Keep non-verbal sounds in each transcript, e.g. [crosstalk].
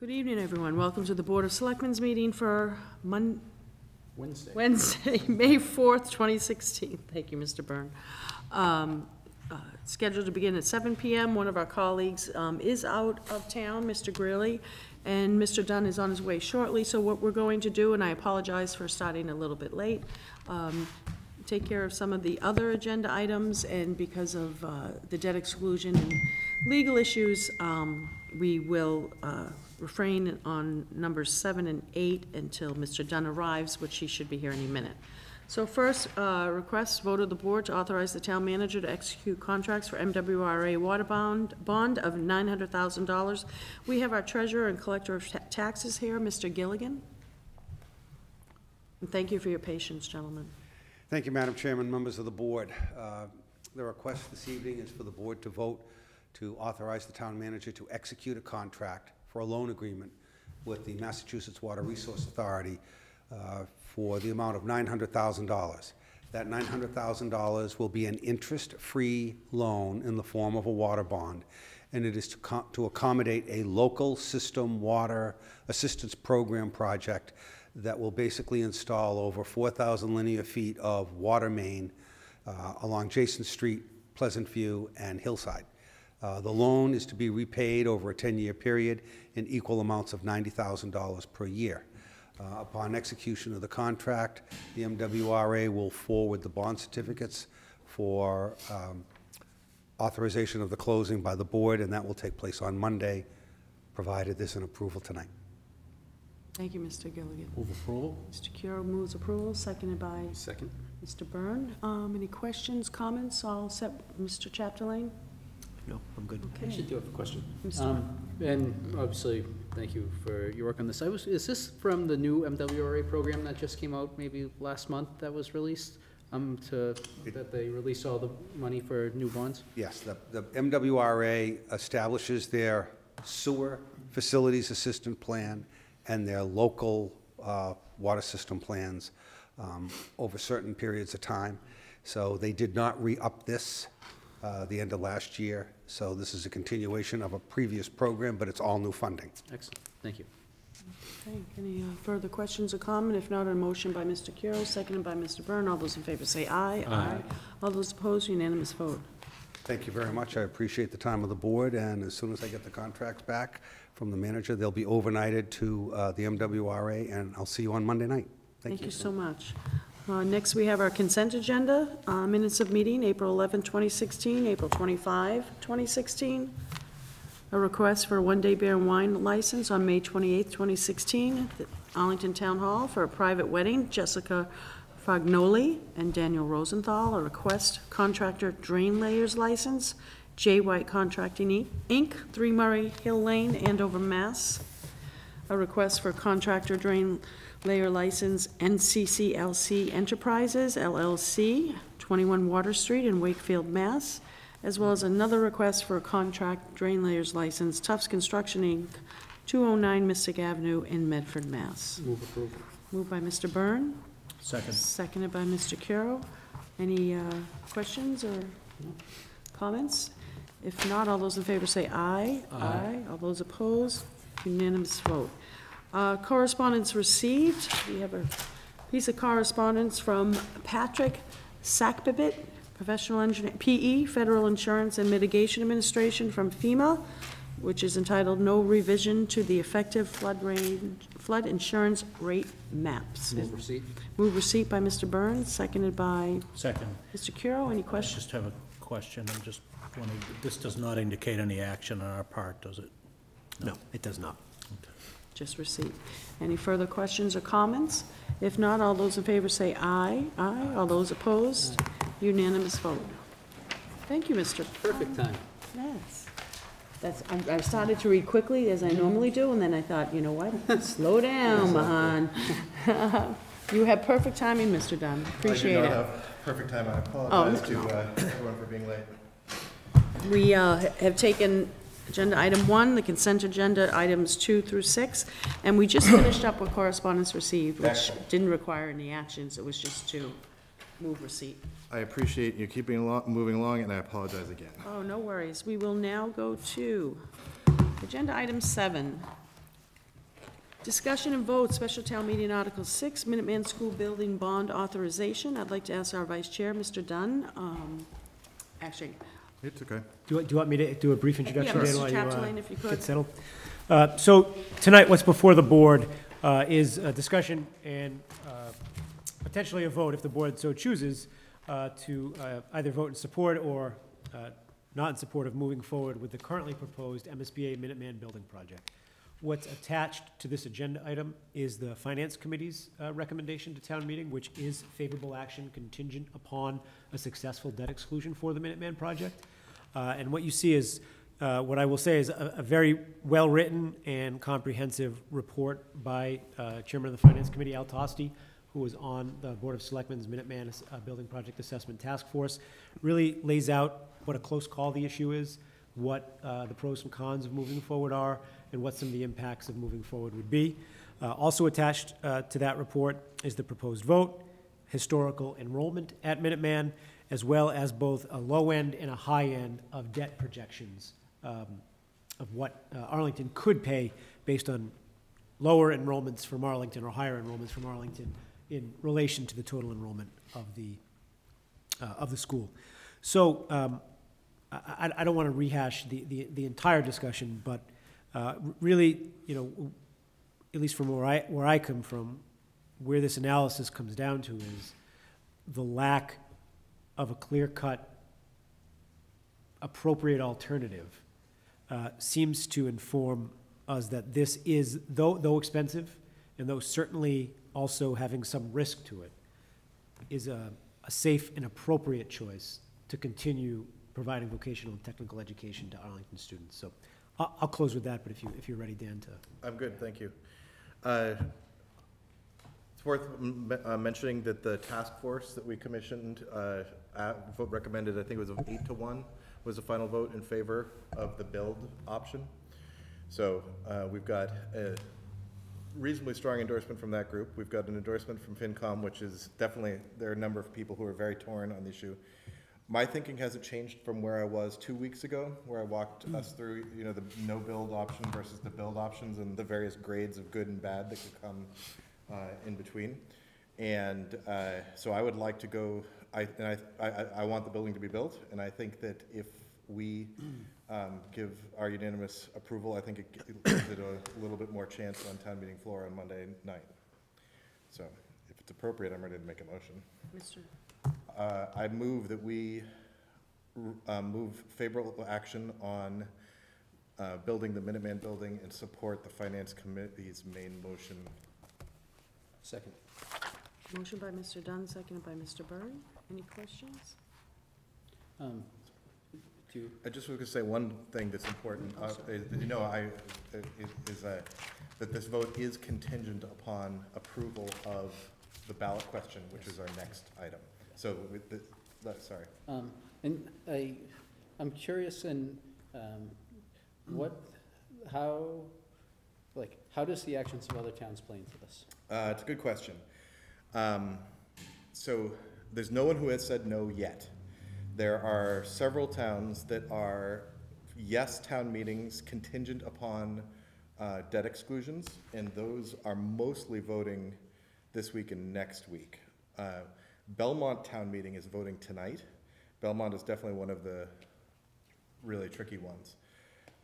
Good evening, everyone. Welcome to the Board of Selectmen's meeting for Mon, Wednesday. Wednesday, [laughs] May 4th, 2016. Thank you, Mr. Byrne. Um, uh, Scheduled to begin at 7 PM. One of our colleagues um, is out of town, Mr. Greeley, and Mr. Dunn is on his way shortly. So what we're going to do, and I apologize for starting a little bit late, um, take care of some of the other agenda items, and because of uh, the debt exclusion and legal issues, um, we will uh, refrain on numbers seven and eight until Mr. Dunn arrives, which he should be here any minute. So first, uh, request vote of the board to authorize the town manager to execute contracts for MWRA water bond, bond of $900,000. We have our treasurer and collector of ta- taxes here, Mr. Gilligan. And thank you for your patience, gentlemen. Thank you, Madam Chairman, members of the board. Uh, The request this evening is for the board to vote to authorize the town manager to execute a contract for a loan agreement with the Massachusetts Water Resource Authority uh, for the amount of $900,000. That $900,000 will be an interest-free loan in the form of a water bond, and it is to to accommodate a local system water assistance program project that will basically install over 4,000 linear feet of water main uh, along Jason Street, Pleasant View, and Hillside. Uh, The loan is to be repaid over a 10-year period in equal amounts of $90,000 per year. Uh, Upon execution of the contract, the MWRA will forward the bond certificates for um, authorization of the closing by the board, and that will take place on Monday, provided there's an approval tonight. Thank you, Mr. Gilligan. Move approval? Mr. Curro moves approval, seconded by Second. Mr. Byrne. Um, Any questions, comments? All set, Mr. Chapdelaine? No, I'm good. I actually do have a question. Um, And obviously, thank you for your work on this. I was, is this from the new MWRA program that just came out maybe last month that was released? Um, to, that they released all the money for new bonds? Yes, the the MWRA establishes their sewer facilities assistant plan and their local uh, water system plans um, over certain periods of time. So they did not re-up this uh, the end of last year, so this is a continuation of a previous program, but it's all new funding. Excellent, thank you. Okay, any uh, further questions or comment? If not, a motion by Mr. Curro, seconded by Mr. Byrne. All those in favor say aye. Aye. All those opposed, unanimous vote. Thank you very much. I appreciate the time of the board, and as soon as I get the contracts back from the manager, they'll be overnighted to uh, the MWRA, and I'll see you on Monday night. Thank you so much. Uh, Next, we have our consent agenda, uh, minutes of meeting, April 11, 2016, April 25, 2016. A request for a one-day beer and wine license on May 28, 2016, at the Arlington Town Hall for a private wedding, Jessica Fagnoli and Daniel Rosenthal. A request contractor drain layers license, J. White Contracting Inc., 3 Murray Hill Lane, Andover, Mass. A request for contractor drain layer license NCCLC Enterprises LLC, 21 Water Street in Wakefield, Mass., as well as another request for a contract drain layers license Tufts Construction Inc., 209 Mystic Avenue in Medford, Mass. Move approval. Moved by Mr. Byrne, Second. seconded by Mr. Curro. Any uh, questions or comments? If not, all those in favor say aye. Aye. All those opposed, unanimous vote. Uh, Correspondence received, we have a piece of correspondence from Patrick Sacbibit, professional engineer, PE, Federal Insurance and Mitigation Administration from FEMA, which is entitled "No Revision to the Effective Flood Range, Flood Insurance Rate Maps." Move receipt? Move receipt by Mr. Burns, seconded by Second. Mr. Curro. Any I questions? just have a question. I'm just wondering, this does not indicate any action on our part, does it? No, it does not. Just received. Any further questions or comments? If not, all those in favor say aye. Aye. All those opposed? Unanimous vote. Thank you, Mr. Perfect time. Yes. That's, I I started to read quickly, as I normally do, and then I thought, you know what? [laughs] Slow down, Mahon. [laughs] You have perfect timing, Mr. Dunn. Appreciate I did it. have perfect time. I apologize to uh, everyone for being late. We uh, have taken agenda item one, the consent agenda, items two through six, and we just finished up with correspondence received, which didn't require any actions, it was just to move receipt. I appreciate you keeping along, moving along, and I apologize again. Oh, no worries. We will now go to agenda item seven. Discussion and vote, special town meeting Article 6, Minuteman School Building Bond Authorization. I'd like to ask our Vice Chair, Mr. Dunn, um, actually, It's okay. Do you, do you want me to do a brief yeah, introduction, Dan, Mr. while you, uh, Chapdelaine, if you could. get settled? Uh, So tonight, what's before the board uh, is a discussion and uh, potentially a vote, if the board so chooses, uh, to uh, either vote in support or uh, not in support of moving forward with the currently proposed MSBA Minuteman Building Project. What's attached to this agenda item is the Finance Committee's uh, recommendation to town meeting, which is favorable action contingent upon a successful debt exclusion for the Minuteman project. Uh, And what you see is, uh, what I will say is a a very well-written and comprehensive report by uh, Chairman of the Finance Committee, Al Tosti, who was on the Board of Selectmen's Minuteman uh, Building Project Assessment Task Force, really lays out what a close call the issue is, what uh, the pros and cons of moving forward are, and what some of the impacts of moving forward would be. Uh, Also attached uh, to that report is the proposed vote, historical enrollment at Minuteman, as well as both a low end and a high end of debt projections um, of what uh, Arlington could pay based on lower enrollments from Arlington or higher enrollments from Arlington in relation to the total enrollment of the, uh, of the school. So um, I, I- don't want to rehash the, the, the entire discussion, but uh, really, you know, at least from where I, where I come from, where this analysis comes down to is the lack of a clear-cut, appropriate alternative uh, seems to inform us that this is, though, though expensive, and though certainly also having some risk to it, is a, a safe and appropriate choice to continue providing vocational and technical education to Arlington students. So I'll, I'll close with that, but if you, if you're ready, Dan, to. I'm good, thank you. Uh, It's worth m- uh, mentioning that the task force that we commissioned, uh, at- recommended, I think it was eight to one, was the final vote in favor of the build option. So uh, we've got a reasonably strong endorsement from that group. We've got an endorsement from FinCom, which is definitely, there are a number of people who are very torn on the issue. My thinking hasn't changed from where I was two weeks ago, where I walked us through, you know, the no-build option versus the build options and the various grades of good and bad that could come uh, in between. And uh, so I would like to go, I, and I, I, I want the building to be built, and I think that if we um, give our unanimous approval, I think it gives it a little bit more chance on town meeting floor on Monday night. So if it's appropriate, I'm ready to make a motion. Mr. Uh, I move that we uh, move favorable action on uh, building the Minuteman Building and support the Finance Committee's main motion. Second. Motion by Mr. Dunn, seconded by Mr. Burry. Any questions? Um, Do you, I just was gonna say one thing that's important, uh, is, you know, I, uh, is, is, uh, that this vote is contingent upon approval of the ballot question, which is our next item. So with the, le- sorry. um, and I, I'm curious in, um, what, how, like, how does the actions of other towns play into this? Uh, it's a good question. Um, so there's no one who has said no yet. There are several towns that are yes town meetings contingent upon uh, debt exclusions, and those are mostly voting this week and next week. Uh, Belmont town meeting is voting tonight. Belmont is definitely one of the really tricky ones.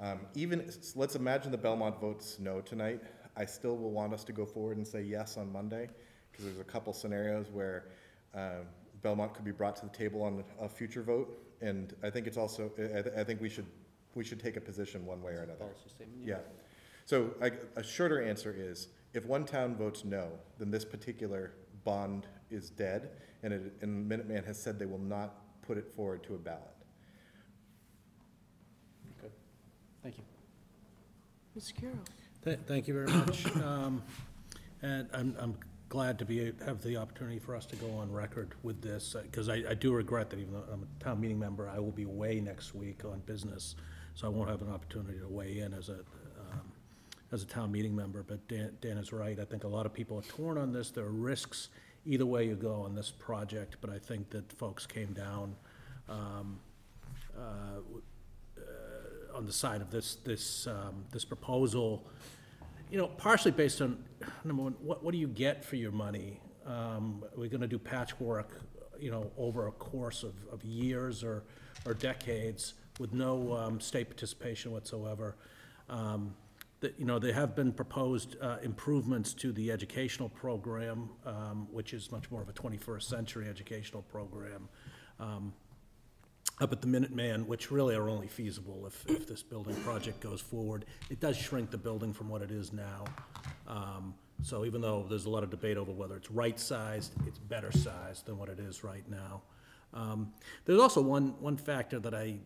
Um, even, let's imagine the Belmont votes no tonight. I still will want us to go forward and say yes on Monday, because there's a couple scenarios where uh, Belmont could be brought to the table on a future vote. And I think it's also, I, I think we should, we should take a position one way or another. Policy statement, Yeah. So I, a shorter answer is, if one town votes no, then this particular bond is dead, and it, and Minuteman has said they will not put it forward to a ballot. Good, thank you. Mr. Curro? Th- Thank you very much. [coughs] Um, And I'm, I'm glad to be, have the opportunity for us to go on record with this, because I, I do regret that even though I'm a town meeting member, I will be away next week on business, so I won't have an opportunity to weigh in as a, um, as a town meeting member. But Dan, Dan is right. I think a lot of people are torn on this. There are risks either way you go on this project, but I think that folks came down um, uh, on the side of this, this, um, this proposal you know, partially based on, number one, what, what do you get for your money? Um, We're gonna do patchwork, you know, over a course of, of years or, or decades with no um, state participation whatsoever. Um, That, you know, there have been proposed uh, improvements to the educational program, um, which is much more of a 21st century educational program. Um, up at the Minuteman, which really are only feasible if, if this building project goes forward. It does shrink the building from what it is now. Um, So even though there's a lot of debate over whether it's right-sized, it's better sized than what it is right now. Um, There's also one, one factor that I,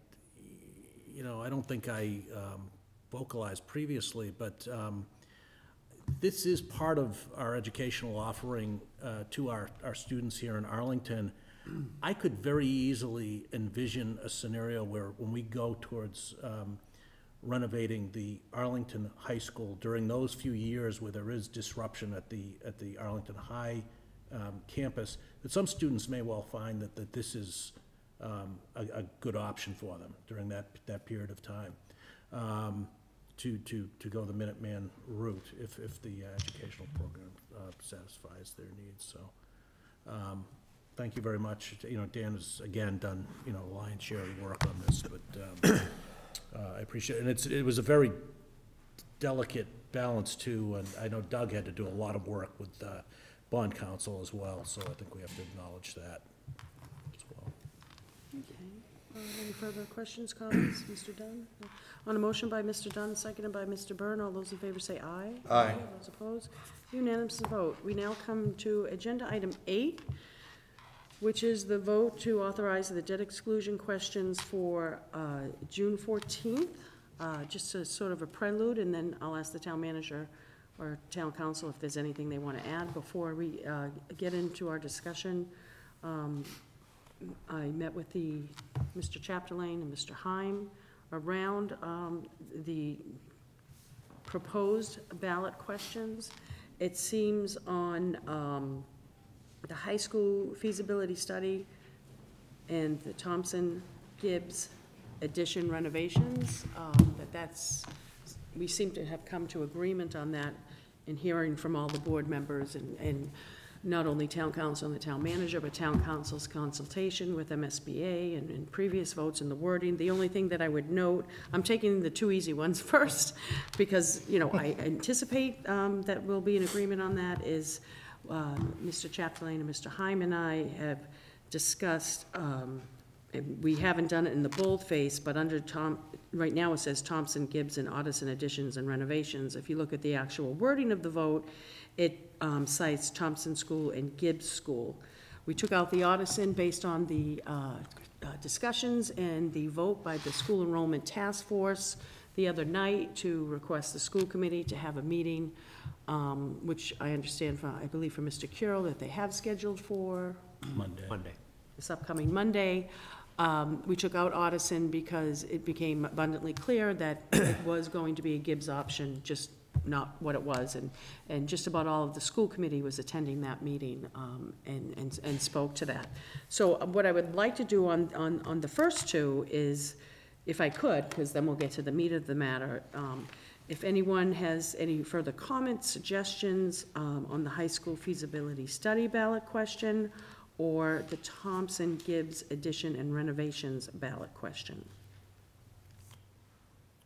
you know, I don't think I um, vocalized previously, but um, this is part of our educational offering uh, to our, our students here in Arlington. I could very easily envision a scenario where when we go towards um, renovating the Arlington High School during those few years where there is disruption at the, at the Arlington High um, campus, that some students may well find that, that this is um, a, a good option for them during that, that period of time. To, to, to go the Minuteman route if, if the uh, educational program uh, satisfies their needs, so. um, Thank you very much. You know, Dan has, again, done, you know, lion's share of work on this, but um, [coughs] uh, I appreciate it. And it's, it was a very delicate balance too, and I know Doug had to do a lot of work with uh, bond counsel as well, so I think we have to acknowledge that. Uh, Any further questions, comments, Mr. Dunn? No. On a motion by Mr. Dunn, seconded by Mr. Byrne, all those in favor say aye. Aye. Those opposed? Unanimous vote. We now come to agenda item eight, which is the vote to authorize the debt exclusion questions for uh, June 14th. Uh, Just a sort of a prelude, and then I'll ask the town manager or town council if there's anything they want to add before we uh, get into our discussion. Um, I met with the, Mr. Chapdelaine and Mr. Heim around um, the proposed ballot questions. It seems on um, the high school feasibility study and the Thompson Gibbs addition renovations, um, that that's, we seem to have come to agreement on that in hearing from all the board members and, and not only town council and the town manager, but town council's consultation with MSBA and, and previous votes and the wording. The only thing that I would note, I'm taking the two easy ones [laughs] first, because, you know, I anticipate, um, that we'll be in agreement on that, is, uh, Mr. Chapdelaine and Mr. Heim and I have discussed, um, we haven't done it in the boldface, but under Tom, right now it says Thompson, Gibbs, and Ottoson additions and renovations. If you look at the actual wording of the vote, it um, cites Thompson School and Gibbs School. We took out the Ottoson based on the uh, uh, discussions and the vote by the School Enrollment Task Force the other night to request the school committee to have a meeting, um, which I understand from, I believe from Mr. Curl, that they have scheduled for Monday. Monday. this upcoming Monday. Um, We took out Ottoson because it became abundantly clear that it was going to be a Gibbs option, just not what it was. And, and just about all of the school committee was attending that meeting um, and, and, and spoke to that. So uh, what I would like to do on, on, on the first two is, if I could, because then we'll get to the meat of the matter, um, if anyone has any further comments, suggestions um, on the high school feasibility study ballot question, or the Thompson Gibbs addition and renovations ballot question.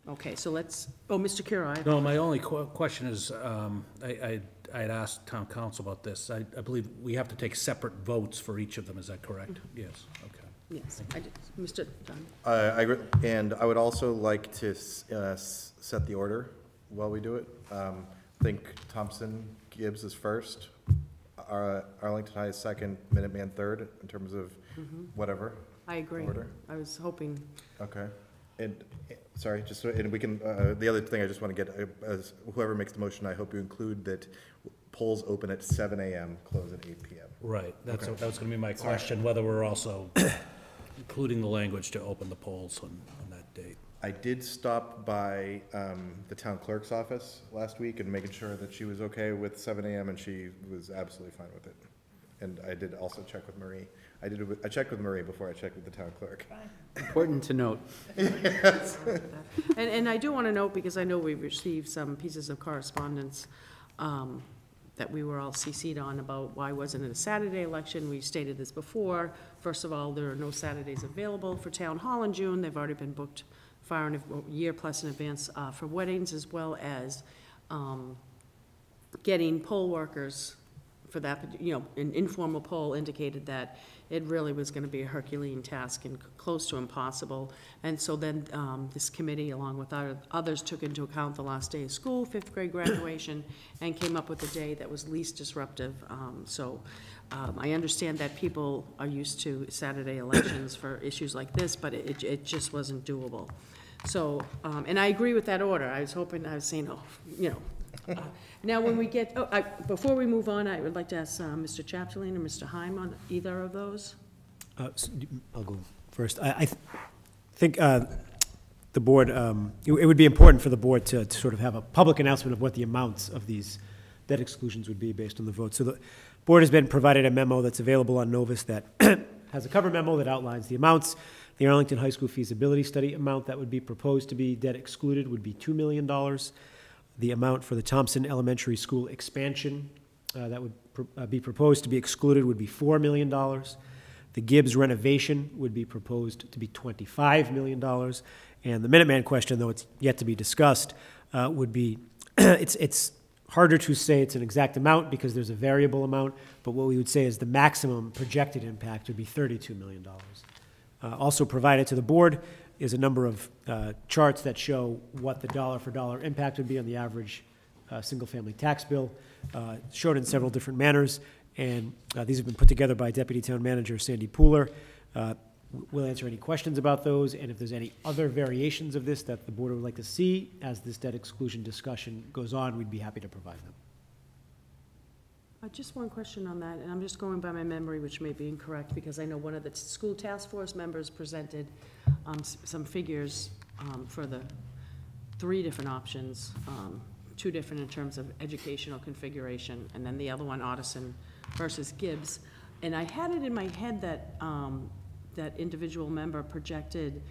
Okay, so let's, oh, Mr. Curro, I- No, my only que- question is, um, I, I, I had asked town council about this. I, I believe we have to take separate votes for each of them, is that correct? Yes, okay. yes, I did, Mr. Dunn. I, I agree, and I would also like to, s- uh, s- set the order while we do it. Um, I think Thompson Gibbs is first, Ar- Arlington High is second, Minuteman third, in terms of whatever. I agree. Order. I was hoping, Okay. And, sorry, just, so- and we can, uh, the other thing I just want to get, uh, as whoever makes the motion, I hope you include that polls open at seven AM, close at eight PM. Right, that's, that was gonna be my question, whether we're also including the language to open the polls on, on that date. I did stop by um, the town clerk's office last week and making sure that she was okay with seven AM, and she was absolutely fine with it. And I did also check with Marie. I did, it with- I checked with Marie before I checked with the town clerk. Important to note. [laughs] Yes. And, and I do want to note, because I know we've received some pieces of correspondence um, that we were all CC'd on about why wasn't it a Saturday election? We stated this before. First of all, there are no Saturdays available for Town Hall in June. They've already been booked far in, a year plus in advance uh, for weddings, as well as um, getting poll workers for that, but you know, an informal poll indicated that it really was gonna be a Herculean task and close to impossible. And so then, um, this committee, along with our- others, took into account the last day of school, fifth grade graduation, [coughs] and came up with a day that was least disruptive. Um, so, um, I understand that people are used to Saturday [coughs] elections for issues like this, but it, it just wasn't doable. So, um, and I agree with that order. I was hoping, I was saying, oh, you know, [laughs] Now, when we get, oh, I, before we move on, I would like to ask, uh, Mr. Chapdelaine or Mr. Heim on either of those. Uh, s- I'll go first. I, I th- think uh, the board, um, it it would be important for the board to to sort of have a public announcement of what the amounts of these debt exclusions would be based on the vote. So the board has been provided a memo that's available on Novus that [coughs] has a cover memo that outlines the amounts. The Arlington High School feasibility study amount that would be proposed to be debt excluded would be $2 million. The amount for the Thompson Elementary School expansion uh, that would pr- uh, be proposed to be excluded would be $4 million. The Gibbs renovation would be proposed to be $25 million. And the Minuteman question, though it's yet to be discussed, uh, would be, [clears throat] it's, it's harder to say it's an exact amount because there's a variable amount, but what we would say is the maximum projected impact would be $32 million. Uh, Also provided to the board is a number of uh, charts that show what the dollar-for-dollar impact would be on the average uh, single-family tax bill, uh, showed in several different manners, and uh, these have been put together by Deputy Town Manager Sandy Pooler. Uh, We'll answer any questions about those, and if there's any other variations of this that the board would like to see as this debt exclusion discussion goes on, we'd be happy to provide them. Uh, Just one question on that, and I'm just going by my memory, which may be incorrect, because I know one of the school task force members presented um, s- some figures um, for the three different options, um, two different in terms of educational configuration, and then the other one, Ottoson versus Gibbs. And I had it in my head that um, that individual member projected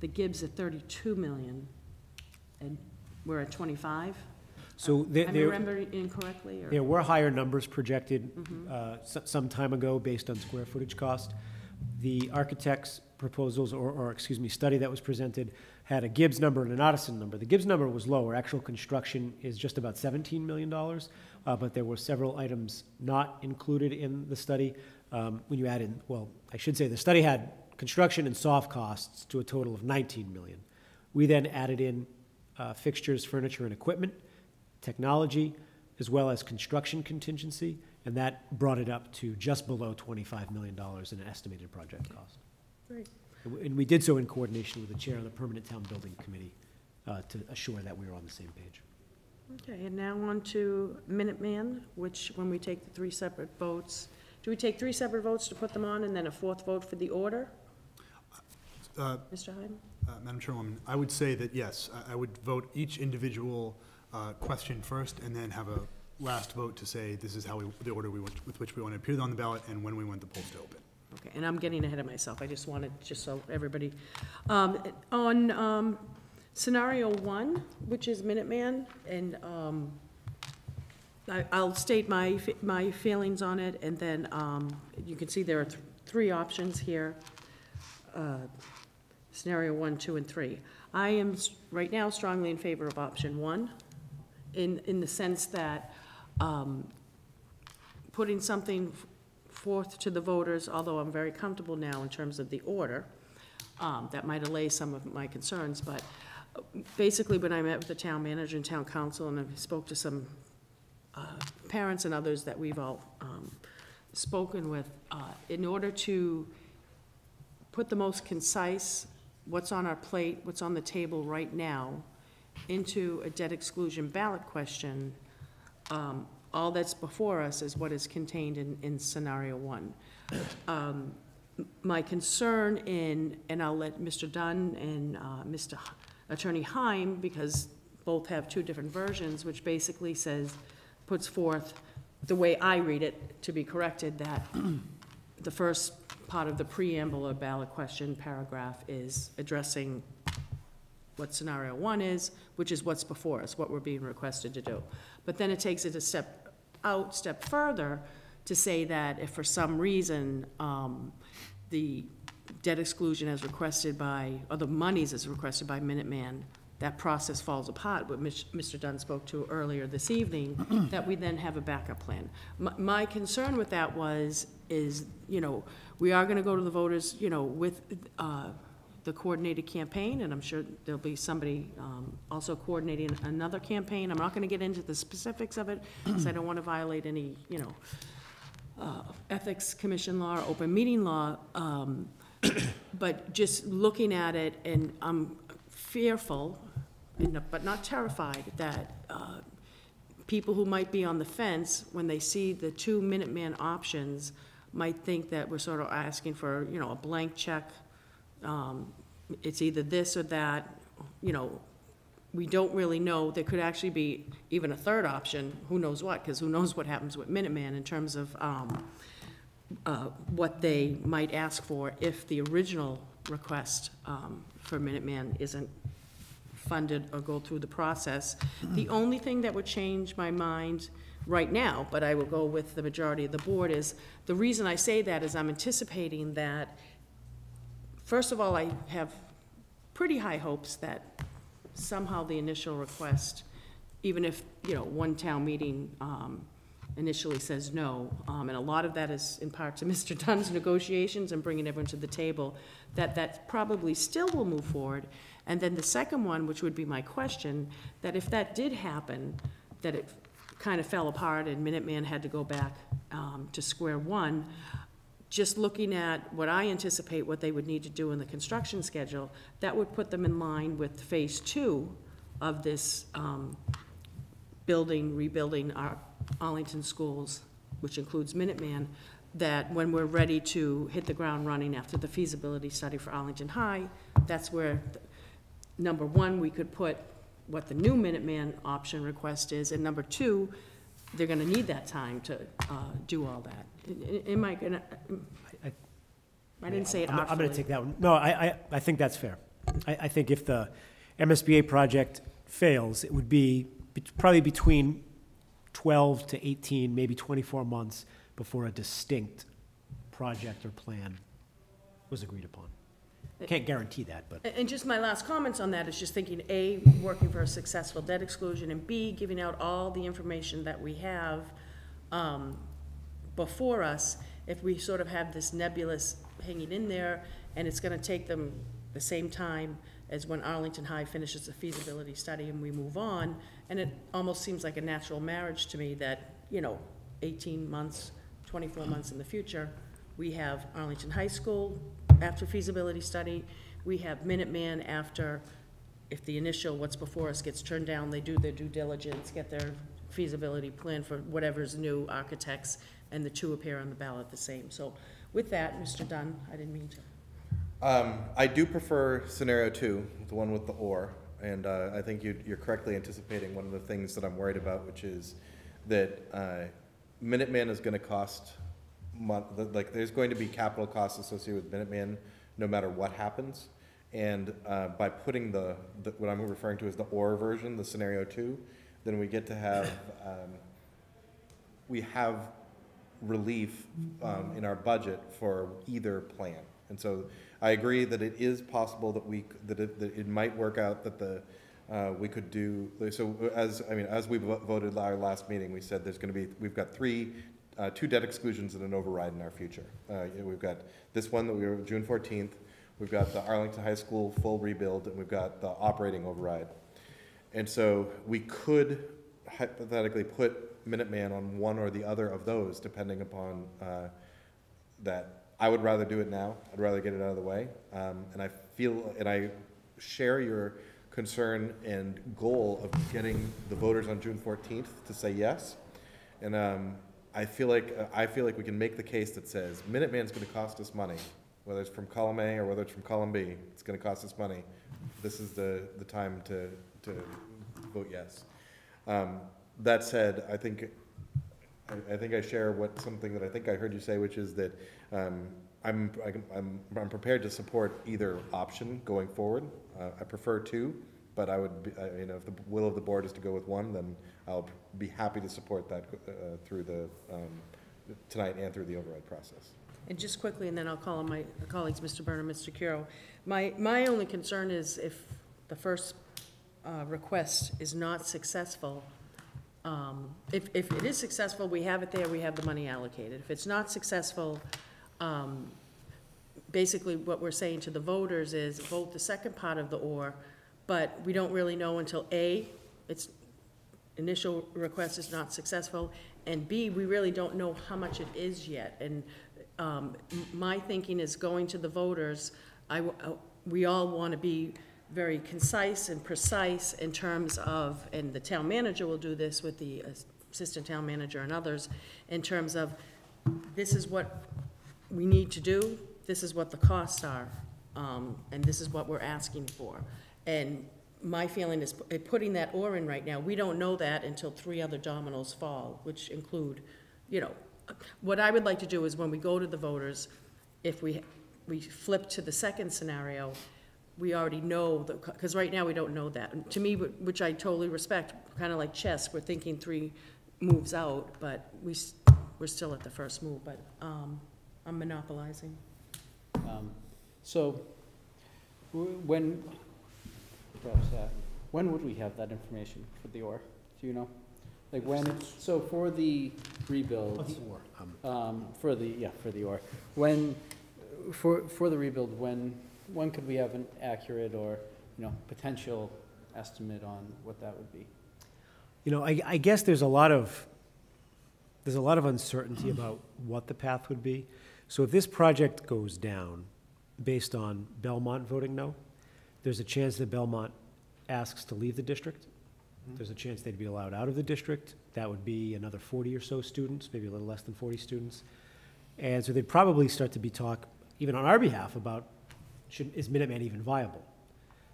the Gibbs at 32 million, and we're at 25? So there- Am I there- remembering incorrectly, or? There were higher numbers projected uh, s- some time ago based on square footage cost. The architect's proposals, or, or, excuse me, study that was presented had a Gibbs number and an Ottoson number. The Gibbs number was lower. Actual construction is just about $17 million, uh, but there were several items not included in the study. Um, When you add in, well, I should say, the study had construction and soft costs to a total of 19 million. We then added in uh, fixtures, furniture, and equipment, technology, as well as construction contingency, and that brought it up to just below $25 million in an estimated project cost. Great. And we- did so in coordination with the chair of the Permanent Town Building Committee uh, to assure that we were on the same page. Okay, and now on to Minuteman, which, when we take the three separate votes, do we take three separate votes to put them on, and then a fourth vote for the order? Uh, Mr. Hyden? uh, Madam Chairwoman, I would say that, yes, I- I would vote each individual uh, question first, and then have a last vote to say this is how we, the order we want, with which we want to appear on the ballot, and when we want the polls to open. Okay, and I'm getting ahead of myself, I just wanted, just so everybody, um, on, um, scenario one, which is Minuteman, and, um, I, I'll state my, my feelings on it, and then, um, you can see there are th- three options here. uh, Scenario one, two, and three. I am, right now, strongly in favor of option one, in, in the sense that, um, putting something forth to the voters, although I'm very comfortable now in terms of the order, um, that might allay some of my concerns, but uh, basically, when I met with the town manager and town council, and I spoke to some uh, parents and others that we've all um, spoken with, uh, in order to put the most concise, what's on our plate, what's on the table right now, into a debt exclusion ballot question, um, all that's before us is what is contained in, in scenario one. Um, My concern in, and I'll let Mr. Dunn and uh, Mr. H- Attorney Heim, because both have two different versions, which basically says, puts forth the way I read it, to be corrected, that the first part of the preamble or ballot question paragraph is addressing what scenario one is, which is what's before us, what we're being requested to do. But then it takes it a step out, step further, to say that if for some reason, um, the debt exclusion as requested by, or the monies as requested by Minuteman, that process falls apart, what Mr. Dunn spoke to earlier this evening, [clears throat] that we then have a backup plan. My, my concern with that was, is, you know, we are gonna go to the voters, you know, with, uh, the coordinated campaign, and I'm sure there'll be somebody, um, also coordinating another campaign. I'm not gonna get into the specifics of it, because I don't wanna violate any, you know, uh, Ethics Commission law or open meeting law, um, [coughs] but just looking at it, and I'm fearful, and- but not terrified, that uh, people who might be on the fence, when they see the two Minuteman options, might think that we're sort of asking for, you know, a blank check. Um, It's either this or that, you know, we don't really know. There could actually be even a third option, who knows what, because who knows what happens with Minuteman in terms of um, uh, what they might ask for if the original request um, for Minuteman isn't funded or go through the process. The only thing that would change my mind right now, but I will go with the majority of the board, is, the reason I say that is I'm anticipating that, first of all, I have pretty high hopes that somehow the initial request, even if, you know, one town meeting um, initially says no, um, and a lot of that is in part to [laughs] Mr. Dunn's negotiations and bringing everyone to the table, that that probably still will move forward. And then the second one, which would be my question, that if that did happen, that it kind of fell apart and Minuteman had to go back um, to square one, just looking at what I anticipate what they would need to do in the construction schedule, that would put them in line with phase two of this um, building, rebuilding our Arlington schools, which includes Minuteman, that when we're ready to hit the ground running after the feasibility study for Arlington High, that's where, number one, we could put what the new Minuteman option request is, and number two, they're gonna need that time to uh, do all that. Am I gonna, I- I didn't say it I'm- I'm gonna take that one. No, I, I, I think that's fair. I, I think if the MSBA project fails, it would be probably between twelve to eighteen, maybe twenty-four months before a distinct project or plan was agreed upon. Can't guarantee that, but. And just my last comments on that is just thinking, A, working for a successful debt exclusion, and B, giving out all the information that we have um, before us, if we sort of have this nebulous hanging in there, and it's gonna take them the same time as when Arlington High finishes the feasibility study and we move on, and it almost seems like a natural marriage to me that, you know, eighteen months, twenty-four months in the future, we have Arlington High School after feasibility study, we have Minuteman after, if the initial, what's before us gets turned down, they do their due diligence, get their feasibility plan for whatever's new architects, and the two appear on the ballot the same. So with that, Mr. Dunn, I didn't mean to. Um, I do prefer scenario two, the one with the or, and, uh, I think you, you're correctly anticipating one of the things that I'm worried about, which is that, uh, Minuteman is gonna cost mon- the- like, there's going to be capital costs associated with Minuteman, no matter what happens. And, uh, by putting the, the, what I'm referring to as the or version, the scenario two, then we get to have, [coughs] um, we have relief um, in our budget for either plan. And so I agree that it is possible that we, that it, that it might work out that the, uh, we could do, so as, I mean, as we voted our last meeting, we said there's gonna be, we've got three, uh, two debt exclusions and an override in our future. Uh, We've got this one that we were, June fourteenth, we've got the Arlington High School full rebuild, and we've got the operating override. And so we could hypothetically put Minuteman on one or the other of those, depending upon uh, that. I would rather do it now. I'd rather get it out of the way. Um, And I feel, and I share your concern and goal of getting the voters on June fourteenth to say yes. And um, I feel like, I feel like we can make the case that says Minuteman's gonna cost us money, whether it's from column A or whether it's from column B, it's gonna cost us money. This is the, the time to, to vote yes. Um, That said, I think I, I think I share what, something that I think I heard you say, which is that, um, I'm, I'm, I'm prepared to support either option going forward. Uh, I prefer two, but I would, be- you know, if the will of the board is to go with one, then I'll be happy to support that, uh, through the, um, tonight and through the override process. And just quickly, and then I'll call on my colleagues, Mr. Burnham, Mr. Curro. My, my only concern is if the first uh, request is not successful, um, if, if it is successful, we have it there, we have the money allocated. If it's not successful, um, basically what we're saying to the voters is vote the second part of the or, but we don't really know until A, its initial request is not successful, and B, we really don't know how much it is yet. And um, my thinking is going to the voters, I, uh, we all want to be very concise and precise in terms of, and the town manager will do this with the assistant town manager and others, in terms of, this is what we need to do, this is what the costs are, um, and this is what we're asking for. And my feeling is, pu- putting that or in right now, we don't know that until three other dominoes fall, which include, you know, what I would like to do is when we go to the voters, if we, we flip to the second scenario, we already know, because right now we don't know that. To me, wh- which I totally respect, kind of like chess, we're thinking three moves out, but we, we're still at the first move, but um, I'm monopolizing. Um, So, when, perhaps that, when would we have that information for the OR? Do you know? Like when, so for the rebuild, um, for the, yeah, for the OR, when, for, for the rebuild, when, when could we have an accurate or, you know, potential estimate on what that would be? You know, I, I guess there's a lot of, there's a lot of uncertainty about what the path would be. So if this project goes down based on Belmont voting no, there's a chance that Belmont asks to leave the district. There's a chance they'd be allowed out of the district. That would be another forty or so students, maybe a little less than forty students. And so they'd probably start to be talk, even on our behalf, about should, is Minuteman even viable?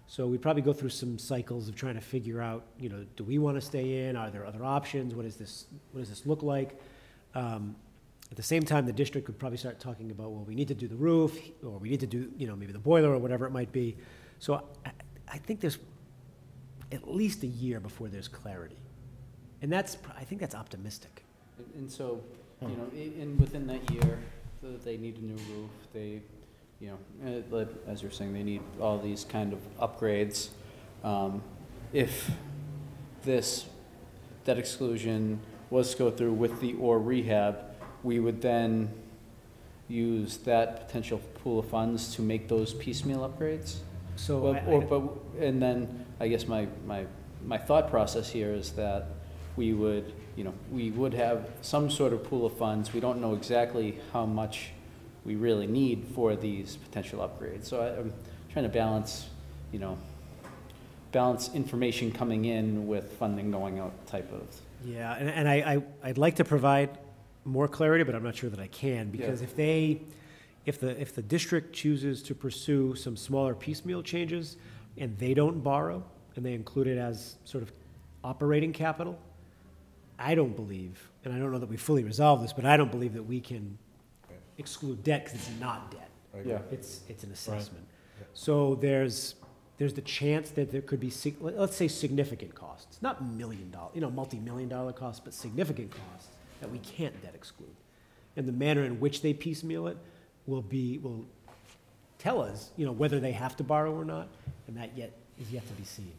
So we'd probably go through some cycles of trying to figure out, you know, do we want to stay in? Are there other options? What is this, what does this look like? Um, At the same time, the district would probably start talking about, well, we need to do the roof, or we need to do, you know, maybe the boiler, or whatever it might be. So I, I think there's at least a year before there's clarity. And that's, I think that's optimistic. And- so, you know, in, within that year, they need a new roof, they, you know, uh, as you're saying, they need all these kind of upgrades. Um, If this debt exclusion was to go through with the or rehab, we would then use that potential pool of funds to make those piecemeal upgrades? So Well, I- Or, I- but, and then, I guess my, my, my thought process here is that we would, you know, we would have some sort of pool of funds. We don't know exactly how much we really need for these potential upgrades. So I, I'm trying to balance, you know, balance information coming in with funding going out type of. Yeah, and, and I, I, I'd like to provide more clarity, but I'm not sure that I can, because if they, if the, if the district chooses to pursue some smaller piecemeal changes, and they don't borrow, and they include it as sort of operating capital, I don't believe, and I don't know that we fully resolve this, but I don't believe that we can exclude debt, because it's not debt. Yeah. It's, it's an assessment. So there's, there's the chance that there could be, sig- let- let's say, significant costs, not million dollar, you know, multi-million dollar costs, but significant costs that we can't debt exclude. And the manner in which they piecemeal it will be, will tell us, you know, whether they have to borrow or not, and that yet, is yet to be seen.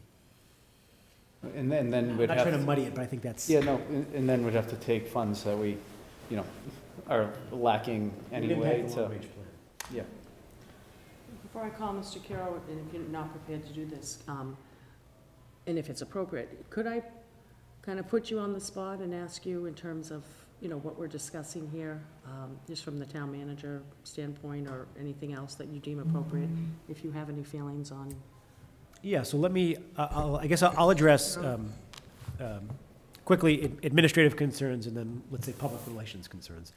And then, then I'm we'd not have. trying to muddy it, but I think that's. Yeah, no, and- and then we'd have to take funds that we, you know, are lacking anyway have to, plan. yeah. Before I call Mr. Curro, and if you're not prepared to do this, um, and if it's appropriate, could I kind of put you on the spot and ask you in terms of, you know, what we're discussing here, um, just from the town manager standpoint, or anything else that you deem appropriate, if you have any feelings on, Yeah, so let me, uh, I'll, I guess I'll I'll address um, um, quickly ad- administrative concerns and then, let's say, public relations concerns.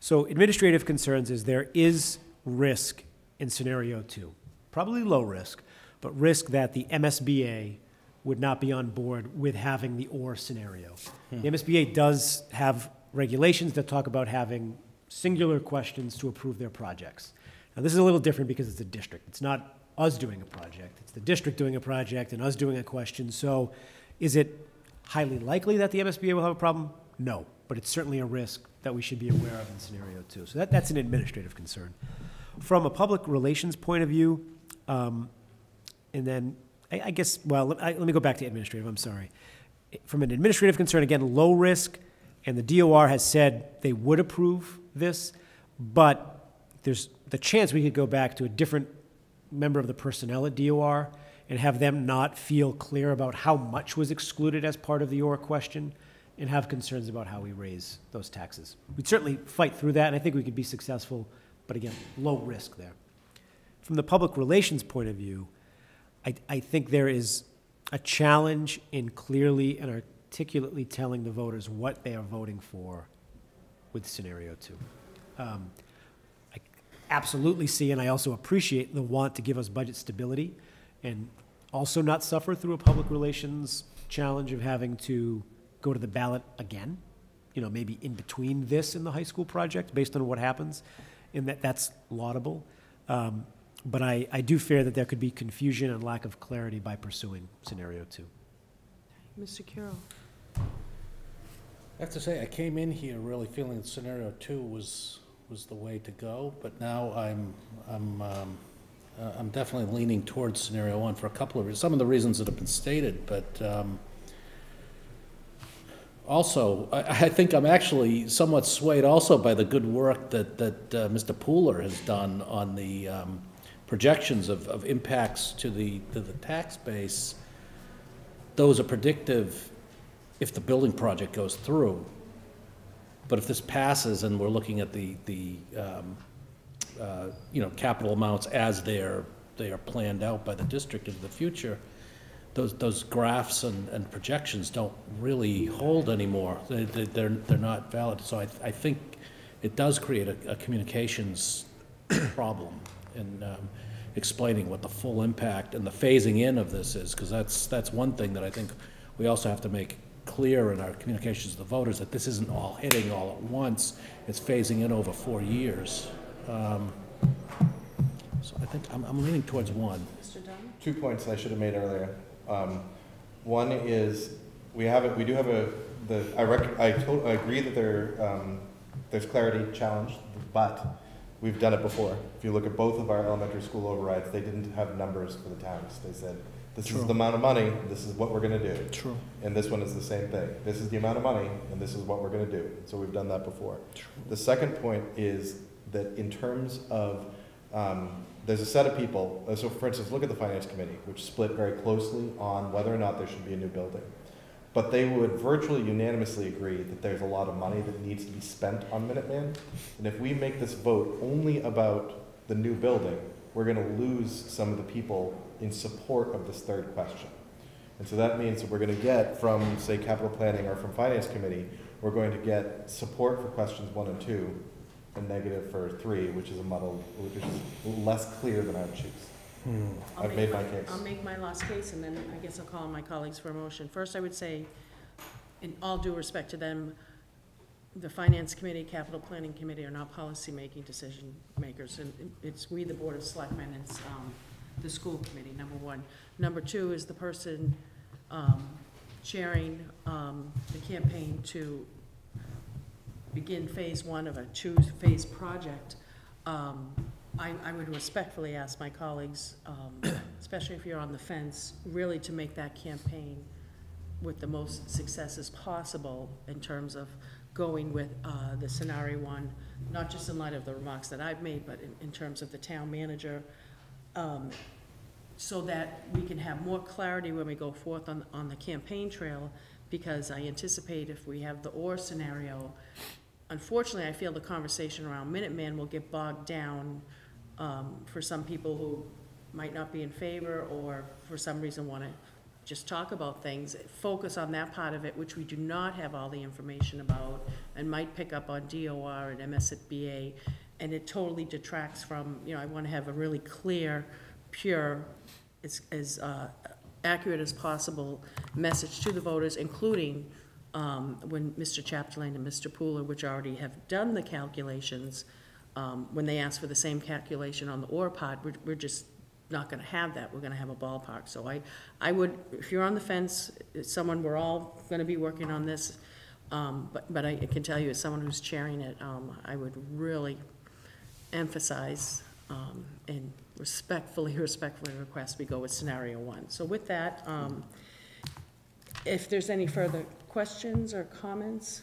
So administrative concerns is there is risk in scenario two. Probably low risk, but risk that the MSBA would not be on board with having the or scenario. The MSBA does have regulations that talk about having singular questions to approve their projects. Now, this is a little different because it's a district. It's not us doing a project. It's the district doing a project and us doing a question. So is it highly likely that the MSBA will have a problem? No, but it's certainly a risk that we should be aware of in scenario two. So that, that's an administrative concern. From a public relations point of view, um, and then, I, I guess, well, let, I, let me go back to administrative, I'm sorry. From an administrative concern, again, low risk, and the DOR has said they would approve this, but there's the chance we could go back to a different member of the personnel at DOR and have them not feel clear about how much was excluded as part of the OR question and have concerns about how we raise those taxes. We'd certainly fight through that, and I think we could be successful, but again, low risk there. From the public relations point of view, I, I think there is a challenge in clearly and articulately telling the voters what they are voting for with scenario two. Um, I absolutely see, and I also appreciate the want to give us budget stability and also not suffer through a public relations challenge of having to go to the ballot again, you know, maybe in between this and the high school project, based on what happens, and that, that's laudable. Um, But I, I do fear that there could be confusion and lack of clarity by pursuing scenario two. Mr. Curro? I have to say, I came in here really feeling that scenario two was, was the way to go, but now I'm, I'm, um, uh, I'm definitely leaning towards scenario one for a couple of reasons, some of the reasons that have been stated, but, um, also, I, I think I'm actually somewhat swayed also by the good work that, that, uh, Mr. Pooler has done on the, um, projections of, of impacts to the, to the tax base. Those are predictive if the building project goes through. But if this passes and we're looking at the, the, um, uh, you know, capital amounts as they're, they are planned out by the district into the future, those, those graphs and, and projections don't really hold anymore. They, they- they're, they're not valid. So I, I think it does create a, a communications [coughs] problem in um, explaining what the full impact and the phasing in of this is, because that's, that's one thing that I think we also have to make clear in our communications to the voters, that this isn't all hitting all at once, it's phasing in over four years. Um, So I think, I'm, I'm leaning towards one. Mr. Dunn? Two points I should have made earlier. Um, One is, we have, a- we do have a, the, I rec, I to, I agree that there, um, there's clarity challenge, but we've done it before. If you look at both of our elementary school overrides, they didn't have numbers for the towns. They said, this is the amount of money, this is what we're gonna do. True. And this one is the same thing. This is the amount of money, and this is what we're gonna do. So we've done that before. True. The second point is that in terms of, um, there's a set of people, uh, so for instance, look at the finance committee, which split very closely on whether or not there should be a new building. But they would virtually unanimously agree that there's a lot of money that needs to be spent on Minuteman. And if we make this vote only about the new building, we're gonna lose some of the people in support of this third question. And so that means that we're gonna get from, say, capital planning or from finance committee, we're going to get support for questions one and two, and negative for three, which is a muddle, which is less clear than I would choose. I'll I've make made my case. I'll make my last case, and then I guess I'll call on my colleagues for a motion. First, I would say, in all due respect to them, the Finance Committee, Capital Planning Committee are not policy-making decision makers, and it's we, the Board of Selectmen, it's um, the school committee, number one. Number two is the person um, chairing um, the campaign to begin phase one of a two-phase project. Um, I, I would respectfully ask my colleagues, um, [coughs] especially if you're on the fence, really to make that campaign with the most successes possible in terms of going with uh, the scenario one, not just in light of the remarks that I've made, but in, in terms of the town manager, um, so that we can have more clarity when we go forth on, on the campaign trail, because I anticipate if we have the or scenario, unfortunately, I feel the conversation around Minuteman will get bogged down um, for some people who might not be in favor or for some reason want to just talk about things, focus on that part of it, which we do not have all the information about, and might pick up on DOR and MSBA, and it totally detracts from, you know, I want to have a really clear, pure, as, as uh, accurate as possible message to the voters, including um, when Mr. Chapdelaine and Mr. Pooler, which already have done the calculations, um, when they ask for the same calculation on the ore pod, we're, we're just not gonna have that, we're gonna have a ballpark. So I, I would, if you're on the fence, someone, we're all gonna be working on this, um, but, but I can tell you, as someone who's chairing it, um, I would really emphasize, um, and respectfully, respectfully request we go with scenario one. So with that, um, if there's any further questions or comments?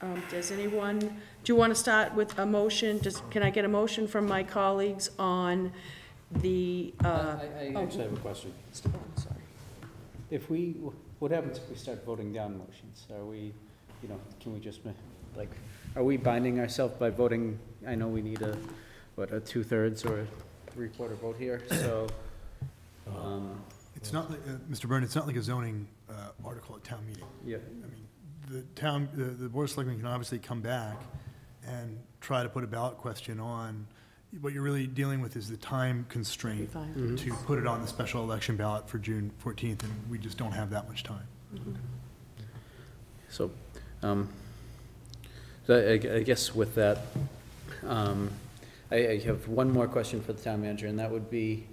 Um, does anyone, do you want to start with a motion? Does, can I get a motion from my colleagues on the, I, uh, I oh. actually have a question. Mr. Sorry. If we, what happens if we start voting down motions? Are we, you know, can we just, like, are we binding ourselves by voting? I know we need a, what, a two-thirds or a three-quarter vote here, so, um, It's not like, uh, Mr. Byrne, it's not like a zoning uh, article at town meeting. yeah. I mean, the town, the, the board of selectmen can obviously come back and try to put a ballot question on. What you're really dealing with is the time constraint Fine. to put it on the special election ballot for June fourteenth, and we just don't have that much time. So, um, so I, I guess with that, um, I, I have one more question for the town manager, and that would be,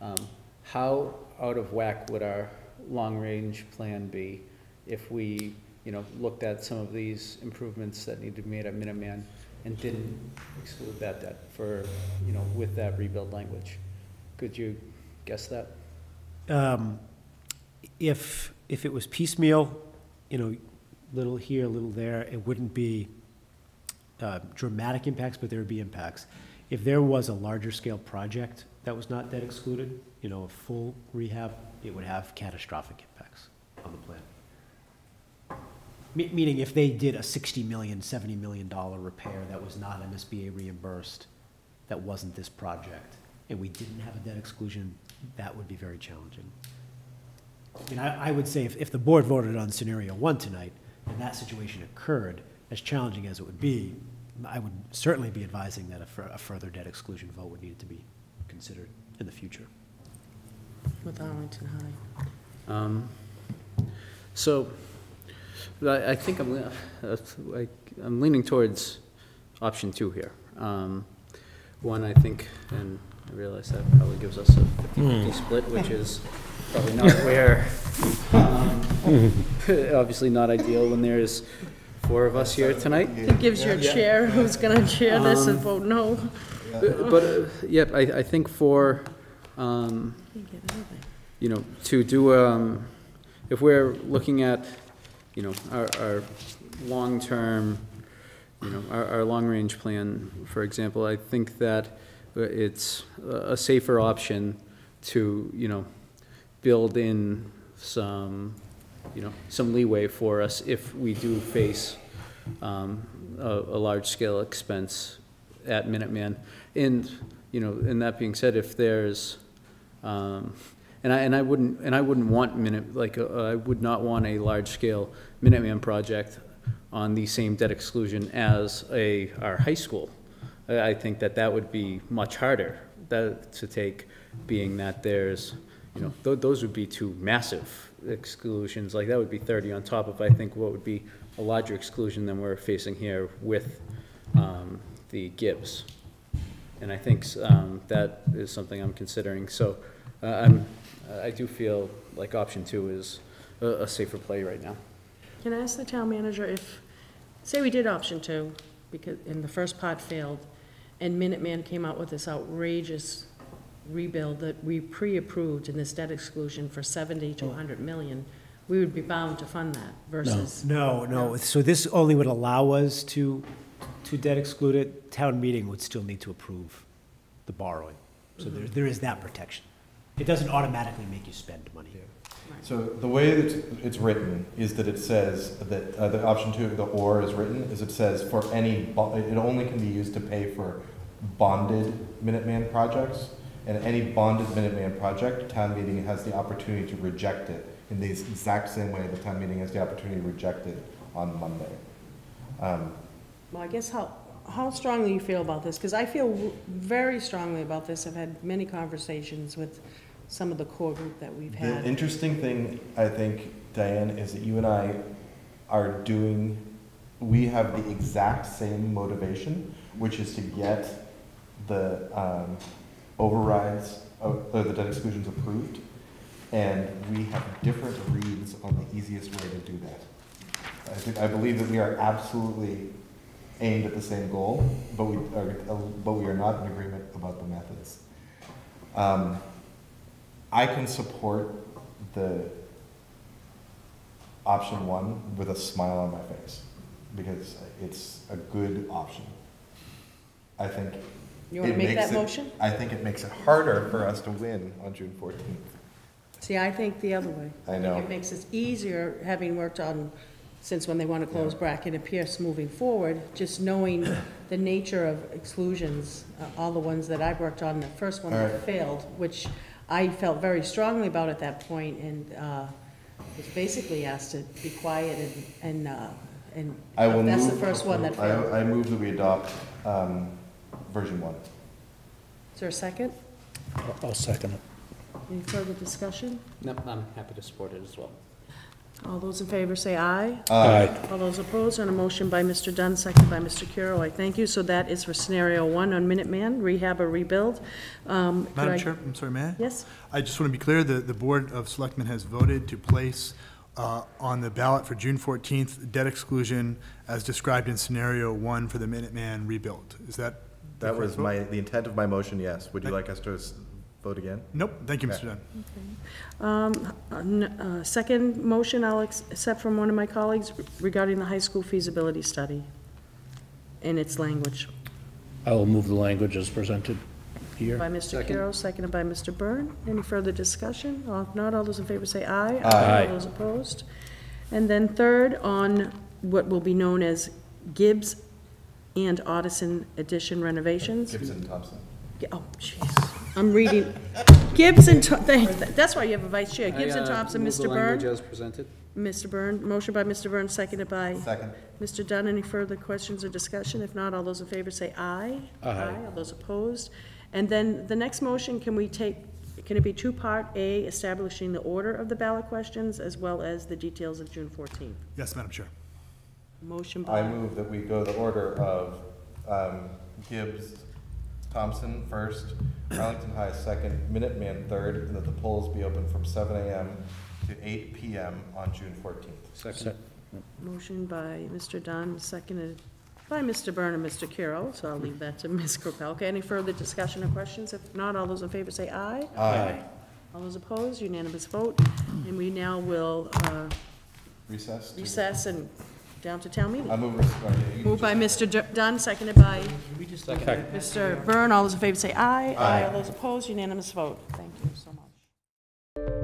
um, how out of whack would our long-range plan be if we, you know, looked at some of these improvements that need to be made at Minuteman and didn't exclude that debt for, you know, with that rebuild language? Could you guess that? Um, If, if it was piecemeal, you know, little here, little there, it wouldn't be uh, dramatic impacts, but there would be impacts. If there was a larger scale project that was not debt excluded, you know, a full rehab, it would have catastrophic impacts on the plan. Me- Meaning if they did a sixty million, seventy million dollar repair that was not MSBA reimbursed, that wasn't this project, and we didn't have a debt exclusion, that would be very challenging. I mean, I, I would say if, if the board voted on scenario one tonight, and that situation occurred, as challenging as it would be, I would certainly be advising that a, fur- a further debt exclusion vote would need to be considered in the future. With Arlington High. Um, So, I, I think I'm, uh, like, I'm leaning towards option two here. Um, One, I think, and I realize that probably gives us a 50/50 split, which is probably not where, um, [laughs] obviously not ideal when there's four of us here tonight. It gives your chair, who's gonna chair this and vote no. But, uh, yeah, I, I think for, um, Can't get anything. you know, to do, um, if we're looking at, you know, our, our long-term, you know, our, our long-range plan, for example, I think that it's a a safer option to, you know, build in some, you know, some leeway for us if we do face, um, a, a large-scale expense at Minuteman. And, you know, and that being said, if there's, um, and I, and I wouldn't, and I wouldn't want Minute, like, uh, I would not want a large-scale Minuteman project on the same debt exclusion as a, our high school. I, I think that that would be much harder, that, to take, being that there's, you know, tho- those would be two massive exclusions, like, that would be thirty on top of, I think, what would be a larger exclusion than we're facing here with, um, the Gibbs. And I think, um, that is something I'm considering, so, uh, I'm, I do feel like option two is a, a safer play right now. Can I ask the town manager if, say we did option two, because, and the first pot failed, and Minuteman came out with this outrageous rebuild that we pre-approved in this debt exclusion for seventy to hundred million, we would be bound to fund that versus. No, no, so this only would allow us to, to debt exclude it. Town meeting would still need to approve the borrowing. So there, there is that protection. It doesn't automatically make you spend money. So the way that it's written is that it says that, uh, the option two, the or is written, is it says for any, bo- it only can be used to pay for bonded Minuteman projects. And any bonded Minuteman project, town meeting has the opportunity to reject it in the exact same way the town meeting has the opportunity to reject it on Monday. Um, Well, I guess how, how strongly you feel about this, because I feel very strongly about this. I've had many conversations with some of the core group that we've The had. interesting thing, I think, Diane, is that you and I are doing, we have the exact same motivation, which is to get the um, overrides, of- or the debt exclusions approved. And we have different reads on the easiest way to do that. I think, I believe that we are absolutely aimed at the same goal, but we are, but we are not in agreement about the methods. Um, I can support the option one with a smile on my face, because it's a good option. I think. You want to make that it- motion? I think it makes it harder for us to win on June fourteenth. See, I think the other way. I know. It makes it easier, having worked on, since when they want to close Yeah. Brackett and Peirce moving forward, just knowing [coughs] the nature of exclusions, uh, all the ones that I've worked on, the first one that Alright. failed, which I felt very strongly about at that point, and uh, was basically asked to be quiet and, and, uh, and I will that's the move- first one that I, failed. I move that we adopt, um, version one. Is there a second? I'll- I'll second it. Any further discussion? No, I'm happy to support it as well. All those in favor say aye. Aye. All those opposed, on a motion by Mr. Dunn, second by Mr. Curro, I thank you. So that is for scenario one on Minuteman, rehab or rebuild. Um, could Madam I- Chair, I'm sorry, may I? Yes? I just want to be clear, the, the Board of Selectmen has voted to place uh, on the ballot for June 14th, debt exclusion as described in scenario one for the Minuteman rebuild. Is that? the That was vote? my, the intent of my motion, yes. Would you like us to s- vote again? Nope, thank you, Okay. Mr. Dunn. Um, uh, n- uh, Second motion I'll ex- accept from one of my colleagues regarding the high school feasibility study in its language. I will move the language as presented here. By Mr. Second. Curro, seconded by Mr. Byrne. Any further discussion? Or If not, all those in favor say aye. Aye. All those opposed? And then third, on what will be known as Gibbs and Ottoson addition renovations. Gibson Thompson. Gi- Oh, jeez, I'm reading. Gibbs and, Tho- thank- that's why you have a vice chair. Gibbs and I, uh, Thompson, move the Mr. language Byrne. as presented. Mr. Byrne, motion by Mr. Byrne, seconded by Second. Mr. Dunn. Any further questions or discussion? If not, all those in favor say aye. Aye. All those opposed? And then the next motion, can we take, can it be two-part? A, establishing the order of the ballot questions as well as the details of June fourteenth? Yes, Madam Chair. Motion I by, move that we go the order of um, Gibbs, Thompson first, Arlington High second, Minuteman third, and that the polls be open from seven AM to eight PM on June fourteenth. Second. motion by Mr. Dunn, seconded by Mr. Byrne and Mr. Curro, so I'll leave that to Ms. Krepelka. Any further discussion or questions? If not, all those in favor say aye. Aye. All those opposed, unanimous vote. And we now will uh, Recess? to- recess and down to town meeting. I move, yeah, Moved by Mr. Dunn, seconded by Second. Mr. Byrne. All those in favor say aye. Aye. All those opposed, unanimous vote. Thank you so much.